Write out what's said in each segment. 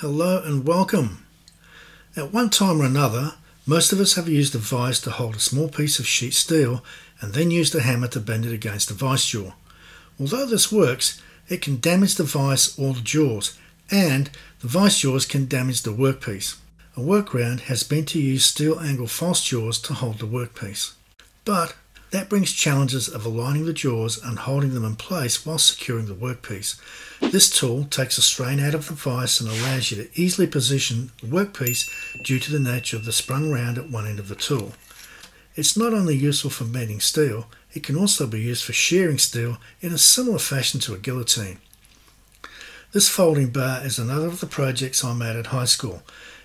Hello and welcome. At one time or another, most of us have used a vise to hold a small piece of sheet steel and then used a hammer to bend it against the vise jaw. Although this works, it can damage the vise or the jaws, and the vise jaws can damage the workpiece. A workaround has been to use steel angle false jaws to hold the workpiece. But that brings challenges of aligning the jaws and holding them in place while securing the workpiece. This tool takes the strain out of the vise and allows you to easily position the workpiece due to the nature of the sprung round at one end of the tool. It's not only useful for bending steel, it can also be used for shearing steel in a similar fashion to a guillotine. This folding bar is another of the projects I made at high school.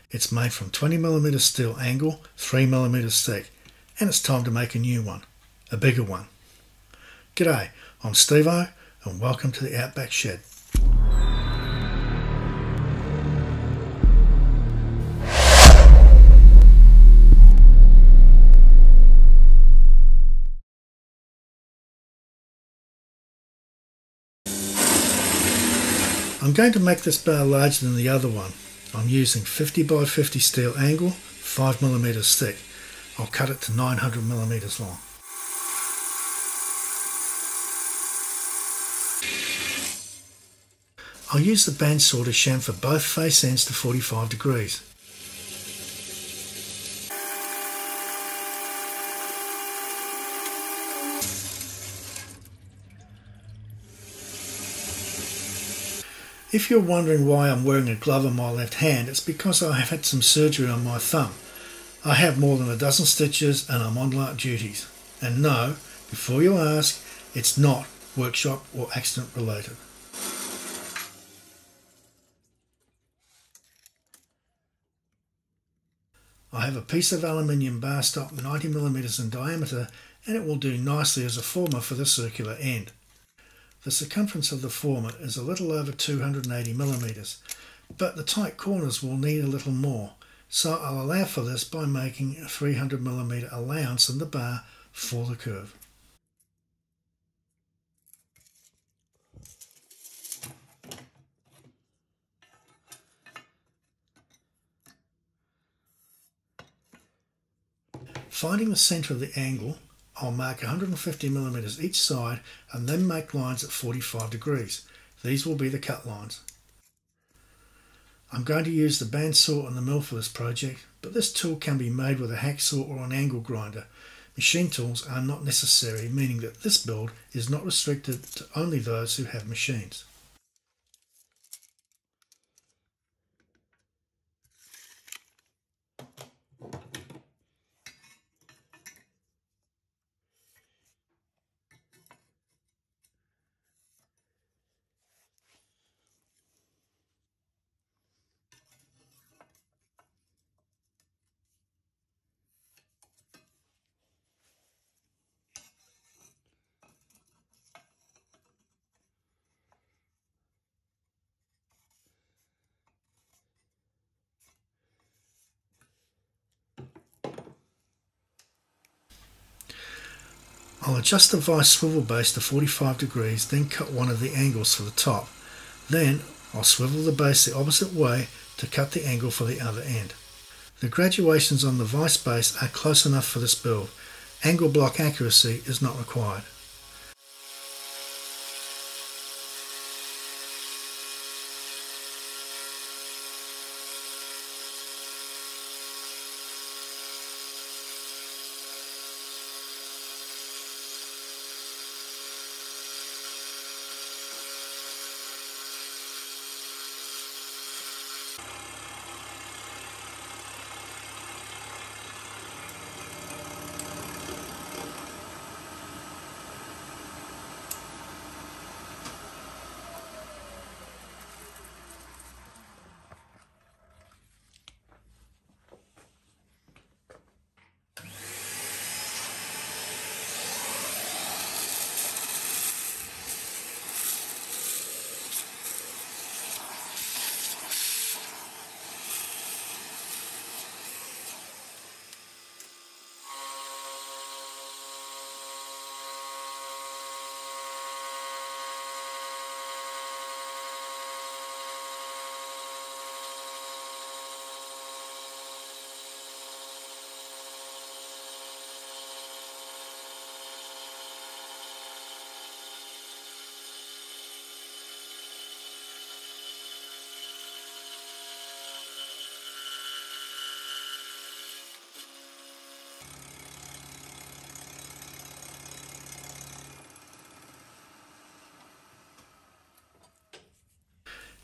It's made from 20mm steel angle, 3mm thick, and it's time to make a new one a bigger one. G'day, I'm Stevo and welcome to the Outback Shed. I'm going to make this bar larger than the other one. I'm using 50 by 50 steel angle, 5mm thick. I'll cut it to 900mm long. I'll use the bandsaw to chamfer both face ends to 45 degrees. If you're wondering why I'm wearing a glove on my left hand, it's because I have had some surgery on my thumb. I have more than a dozen stitches and I'm on light duties. And no, before you ask, it's not workshop or accident related. I have a piece of aluminium bar stock 90mm in diameter and it will do nicely as a former for the circular end. The circumference of the former is a little over 280mm, but the tight corners will need a little more, so I'll allow for this by making a 300mm allowance in the bar for the curve. Finding the centre of the angle, I'll mark 150 millimeters each side and then make lines at 45 degrees. These will be the cut lines. I'm going to use the bandsaw and the mill for this project, but this tool can be made with a hacksaw or an angle grinder. Machine tools are not necessary, meaning that this build is not restricted to only those who have machines. I'll adjust the vice swivel base to 45 degrees, then cut one of the angles for the top. Then I'll swivel the base the opposite way to cut the angle for the other end. The graduations on the vice base are close enough for this build. Angle block accuracy is not required.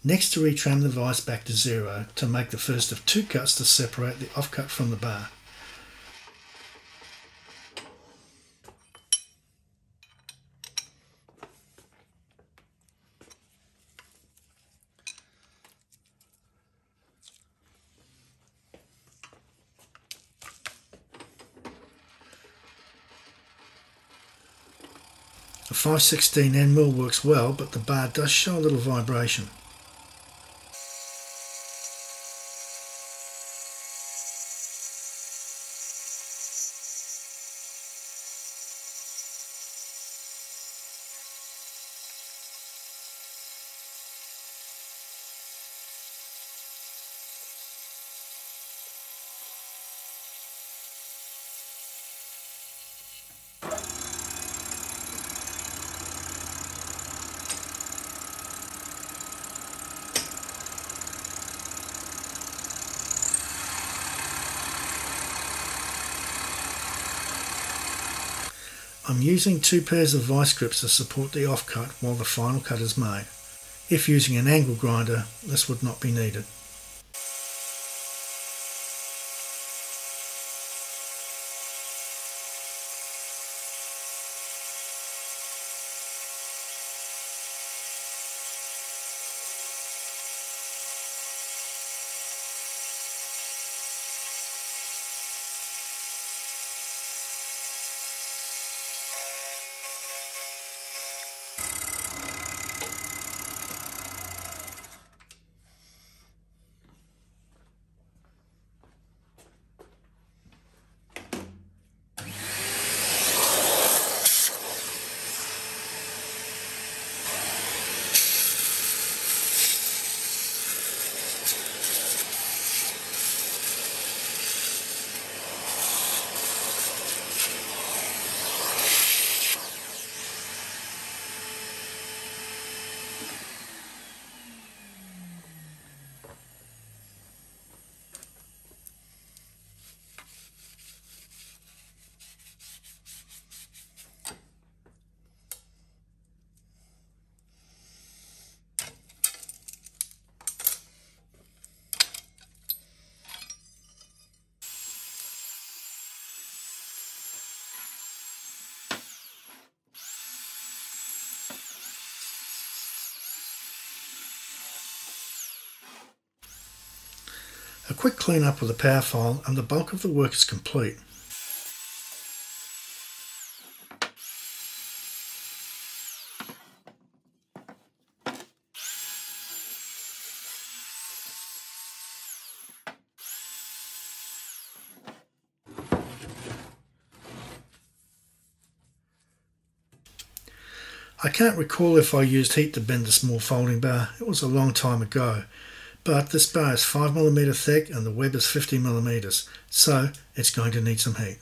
Next to retram the vise back to zero to make the first of two cuts to separate the offcut from the bar. The 516 end mill works well, but the bar does show a little vibration. I'm using two pairs of vice grips to support the offcut while the final cut is made. If using an angle grinder, this would not be needed. Quick clean up with the power file and the bulk of the work is complete. I can't recall if I used heat to bend the small folding bar, it was a long time ago, but this bar is 5mm thick and the web is 50mm, so it's going to need some heat.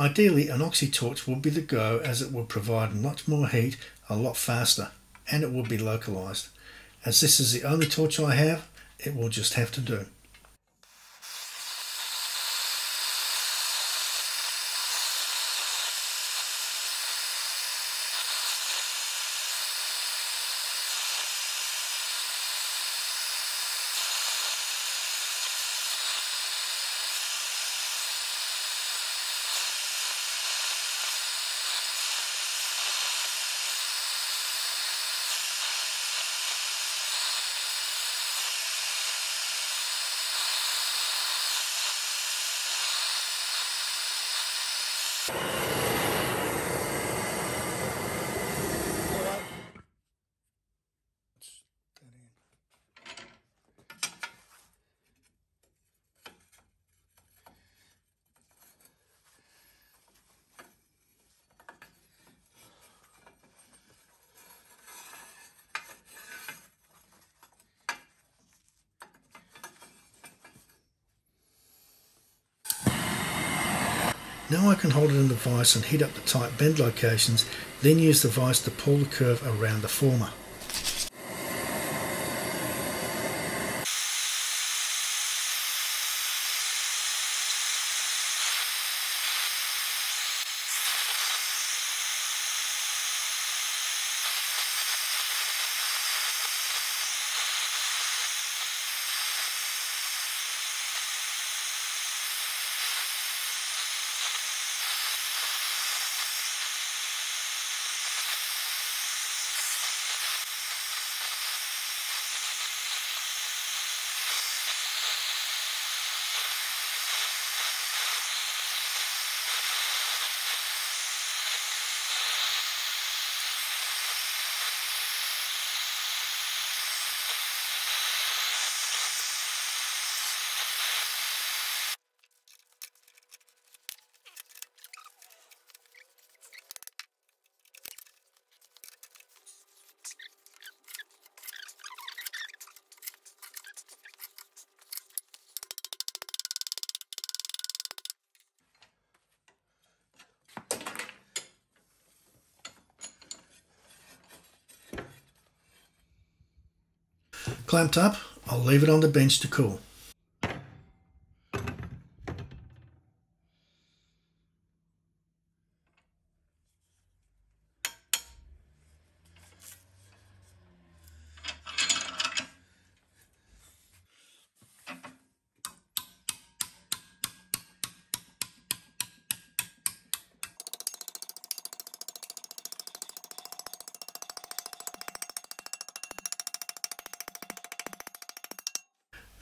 Ideally, an oxy torch would be the go as it would provide much more heat a lot faster and it would be localized. As this is the only torch I have, it will just have to do. Now I can hold it in the vise and heat up the tight bend locations, then use the vise to pull the curve around the former. Clamped up, I'll leave it on the bench to cool.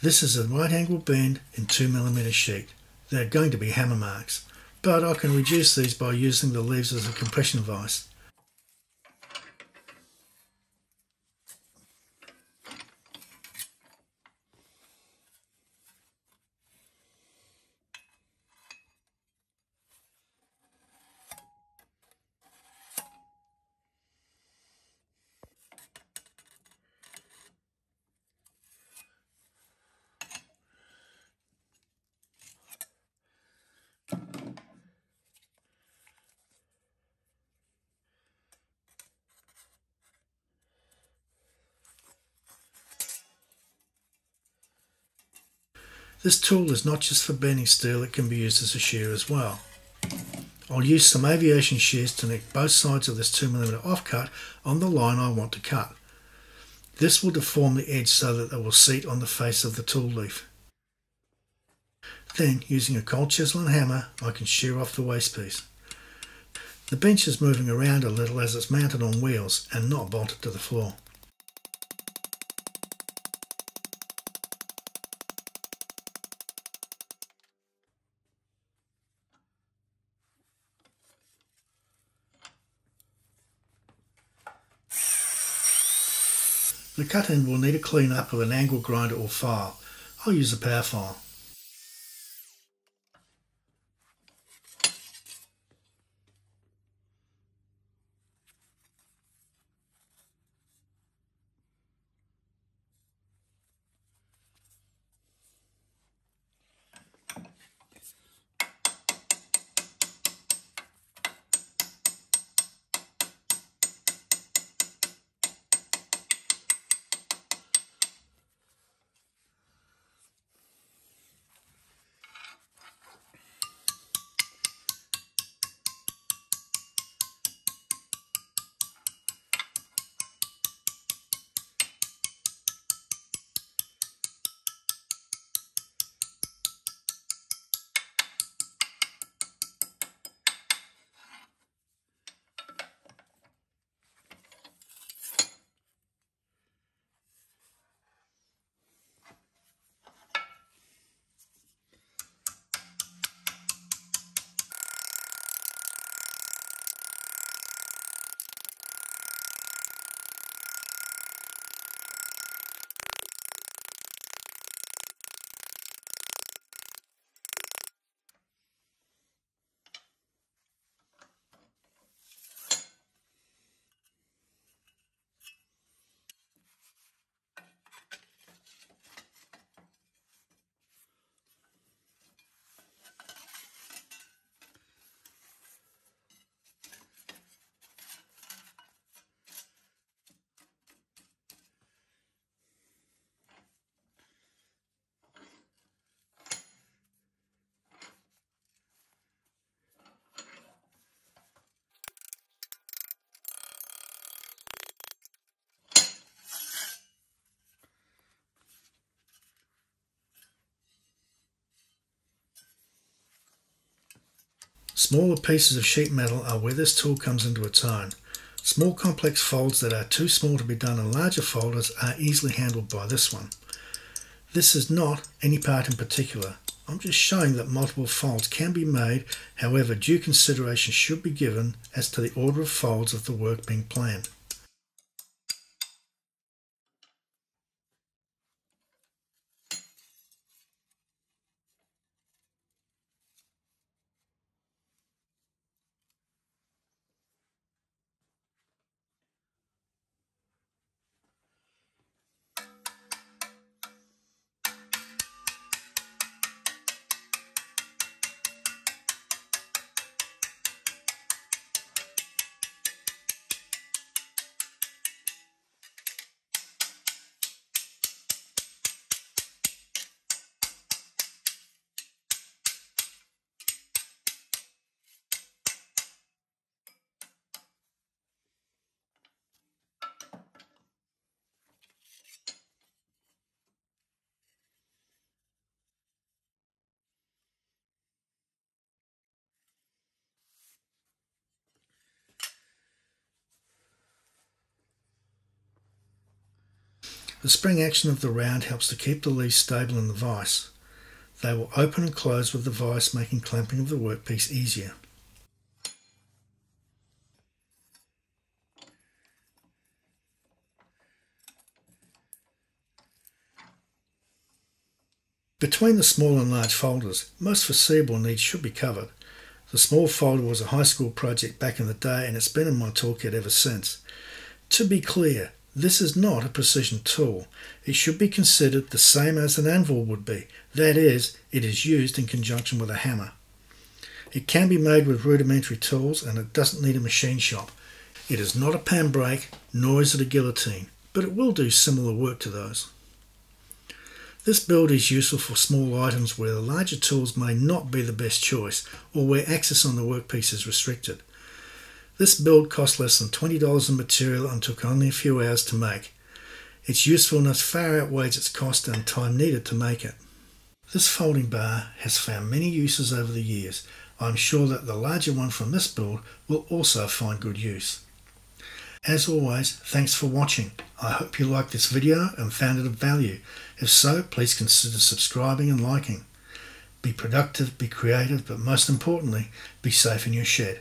This is a right angle bend in 2mm sheet. They're going to be hammer marks, but I can reduce these by using the leaves as a compression vise. This tool is not just for bending steel, it can be used as a shear as well. I'll use some aviation shears to nick both sides of this 2mm offcut on the line I want to cut. This will deform the edge so that it will seat on the face of the tool leaf. Then, using a cold chisel and hammer, I can shear off the waste piece. The bench is moving around a little as it's mounted on wheels and not bolted to the floor. The cut end will need a clean up with an angle grinder or file. I'll use a power file. Smaller pieces of sheet metal are where this tool comes into its own. Small complex folds that are too small to be done in larger folders are easily handled by this one. This is not any part in particular. I'm just showing that multiple folds can be made, however due consideration should be given as to the order of folds of the work being planned. The spring action of the round helps to keep the leaves stable in the vise. They will open and close with the vise making clamping of the workpiece easier. Between the small and large folders, most foreseeable needs should be covered. The small folder was a high school project back in the day and it's been in my toolkit ever since. To be clear, this is not a precision tool. It should be considered the same as an anvil would be. That is, it is used in conjunction with a hammer. It can be made with rudimentary tools and it doesn't need a machine shop. It is not a pan brake, nor is it a guillotine, but it will do similar work to those. This build is useful for small items where the larger tools may not be the best choice or where access on the workpiece is restricted. This build cost less than $20 in material and took only a few hours to make. Its usefulness far outweighs its cost and time needed to make it. This folding bar has found many uses over the years. I'm sure that the larger one from this build will also find good use. As always, thanks for watching. I hope you liked this video and found it of value. If so, please consider subscribing and liking. Be productive, be creative, but most importantly, be safe in your shed.